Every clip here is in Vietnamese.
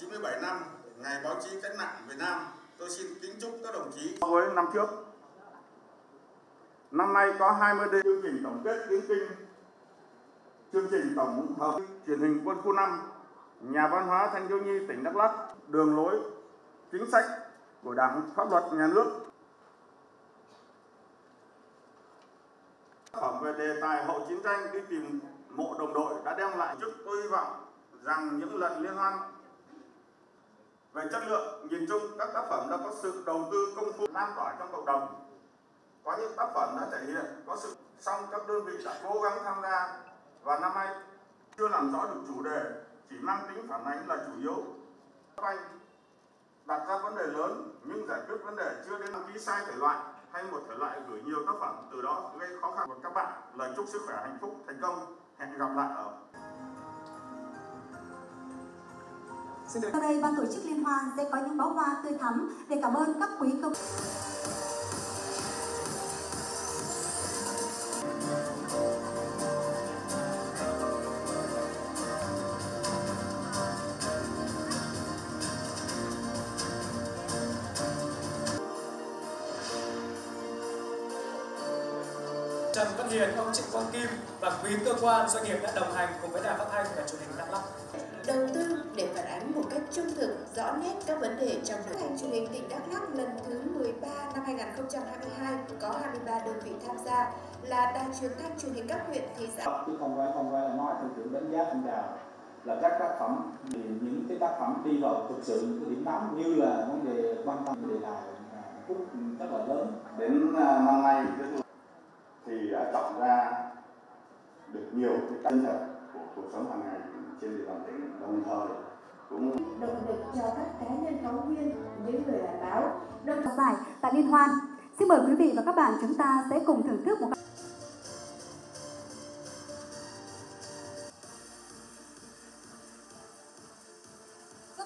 97 năm Ngày báo chí cách mạng Việt Nam, tôi xin kính chúc các đồng chí so với năm trước. Năm nay có 20 đêm chương trình tổng kết tiếng kinh, chương trình tổng hợp truyền hình quân khu 5, nhà văn hóa thanh thiếu nhi tỉnh Đắk Lắk, đường lối, chính sách của Đảng, pháp luật nhà nước. Phẩm về đề tài hậu chiến tranh đi tìm mộ đồng đội đã đem lại chức tôi hy vọng rằng những lần liên hoan về chất lượng, nhìn chung các tác phẩm đã có sự đầu tư công phu lan tỏa trong cộng đồng. Có những tác phẩm đã thể hiện, có sự song các đơn vị đã cố gắng tham gia và năm nay chưa làm rõ được chủ đề, chỉ mang tính phản ánh là chủ yếu. Anh đặt ra vấn đề lớn, nhưng giải quyết vấn đề chưa đến đăng ký sai thể loại hay một thể loại gửi nhiều tác phẩm từ đó gây khó khăn. Của các bạn, lời chúc sức khỏe hạnh phúc, thành công. Hẹn gặp lại ở Sau đây ban tổ chức liên hoan sẽ có những bó hoa tươi thắm để cảm ơn các quý công Trần Văn Hiền, ông Trịnh Quang Kim và quý cơ quan doanh nghiệp đã đồng hành cùng với đài phát thanh và truyền hình Đắk Lắk. đầu tư rõ nét các vấn đề trong phát hành truyền hình tỉnh Đắk Lắk lần thứ 13 năm 2022 có 23 đơn vị tham gia là đài truyền thanh truyền hình các huyện, thị xã. chứ không phải không phải là nói theo kiểu đánh giá phong trào là các tác phẩm thì những cái tác phẩm đi vào thực sự những cái điểm nóng như là vấn đề quan tâm đề tài à, phút rất là lớn đến à, năm nay thì đã chọn ra được nhiều cái chân thật của cuộc sống hàng ngày trên địa bàn tỉnh đồng thời cũng động lực cho các cá nhân phóng viên, những người làm báo, đồng đoạt giải tại liên hoan. Xin mời quý vị và các bạn chúng ta sẽ cùng thưởng thức một Và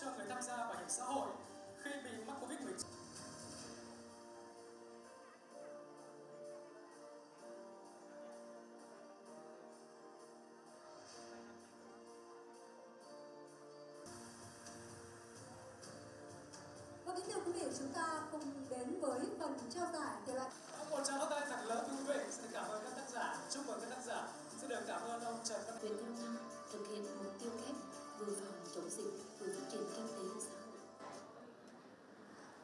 cho người tham gia bảo hiểm xã hội khi bị mắc Covid-19. Và vâng, kính thưa quý vị, chúng ta cùng đến với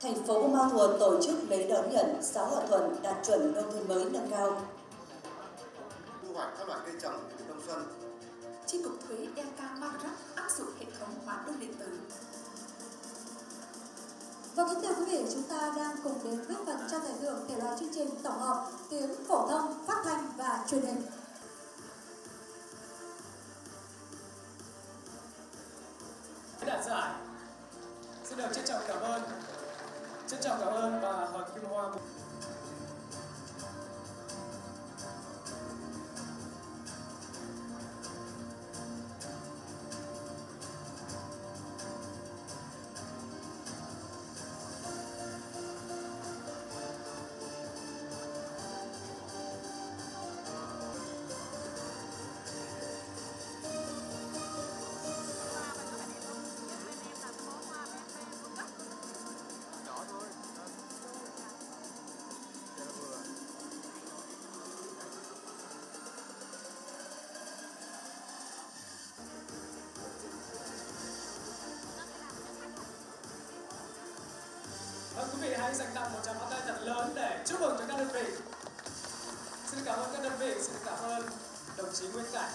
Thành phố Buôn Ma Thuột tổ chức lễ đón nhận 6 hòa thuận đạt chuẩn nông thôn mới nâng cao. thu hoạch các loại cây trồng đông xuân Chi cục thuế DK Magrac áp dụng hệ thống hóa đơn điện tử. Và kính thưa quý vị, chúng ta đang cùng đến với phần trao giải thưởng thể loại chương trình tổng hợp tiếng phổ thông, phát thanh và truyền hình. Xin chào cảm ơn bà Hoàng Kim Hoa. hãy dành tặng một tràng pháo tay thật lớn để chúc mừng cho các đơn vị xin cảm ơn các đơn vị xin cảm ơn đồng chí nguyễn cảnh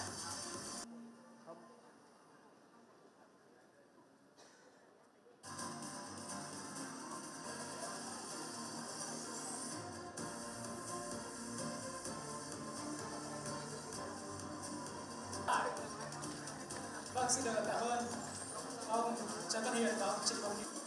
Vâng, xin được cảm ơn ông Trần Văn Hiền và ông Trịnh Công Hiền.